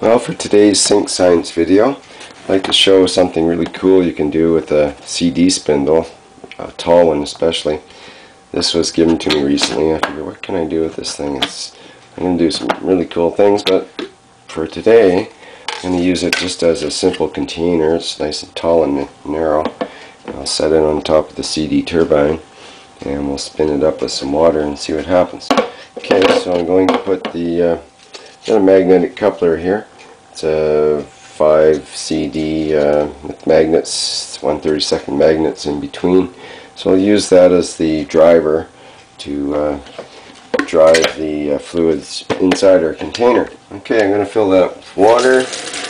Well, for today's Sink Science video, I'd like to show something really cool you can do with a CD spindle, a tall one especially. This was given to me recently. I figured, what can I do with this thing? It's, I'm going to do some really cool things, but for today, I'm going to use it just as a simple container. It's nice and tall and narrow. I'll set it on top of the CD turbine, and we'll spin it up with some water and see what happens. Okay, so I'm going to put the uh, got a magnetic coupler here. It's a 5 CD uh, with magnets, 132nd magnets in between. So I'll use that as the driver to uh, drive the uh, fluids inside our container. Okay, I'm going to fill that up with water.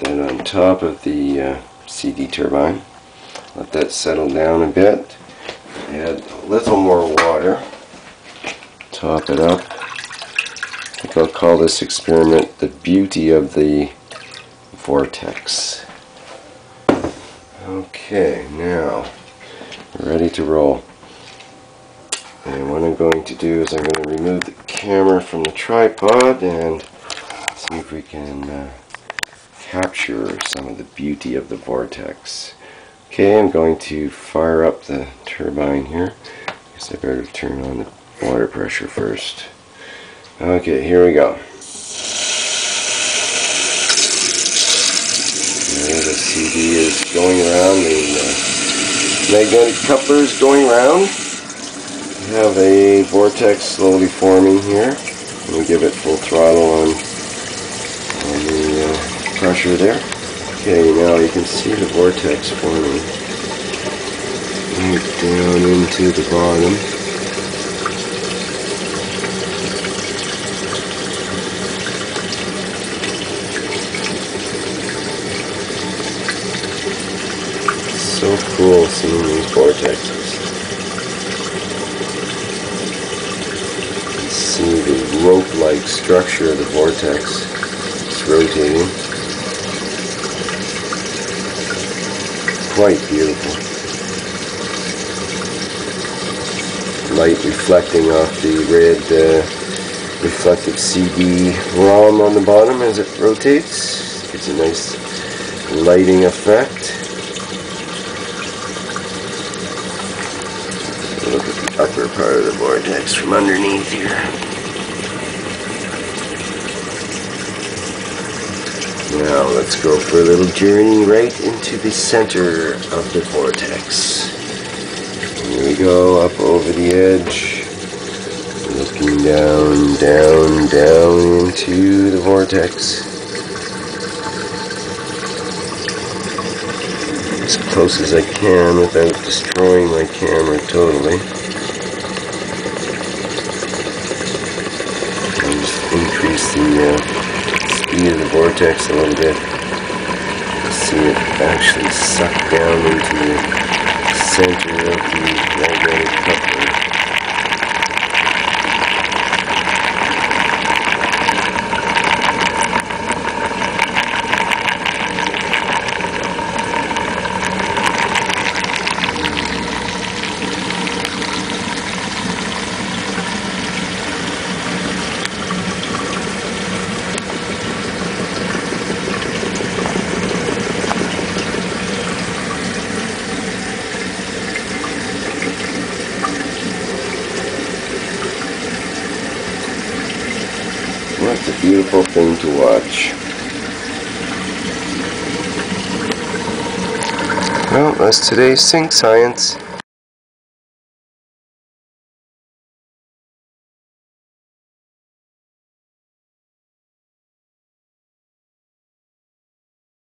That on top of the uh, CD turbine. Let that settle down a bit. Add a little more water top it up. I think I'll call this experiment the beauty of the vortex. Okay, now ready to roll. And what I'm going to do is I'm going to remove the camera from the tripod and see if we can uh, capture some of the beauty of the vortex. Okay, I'm going to fire up the turbine here. I guess I better turn on the water pressure first. Okay, here we go. The CD is going around, the uh, magnetic coupler is going around. We have a vortex slowly forming here. Me give it full throttle on, pressure there. Okay, now you can see the vortex forming right down into the bottom. so cool seeing these vortexes. See the rope-like structure of the vortex. It's rotating. Quite beautiful. Light reflecting off the red uh, reflective CD ROM on the bottom as it rotates. Gives a nice lighting effect. Look at the upper part of the vortex from underneath here. Now let's go for a little journey right into the center of the vortex. Here we go, up over the edge. Looking down, down, down into the vortex. as close as I can without destroying my camera totally. I'll increase the uh, of the vortex a little bit. See it actually suck down into the center of the magnetic coupler. Beautiful thing to watch. Well, that's today's Sink Science.